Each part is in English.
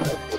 Bye.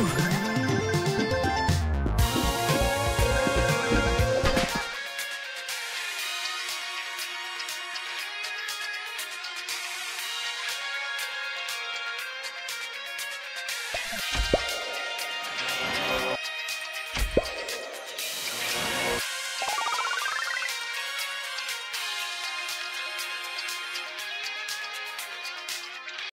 Ooh.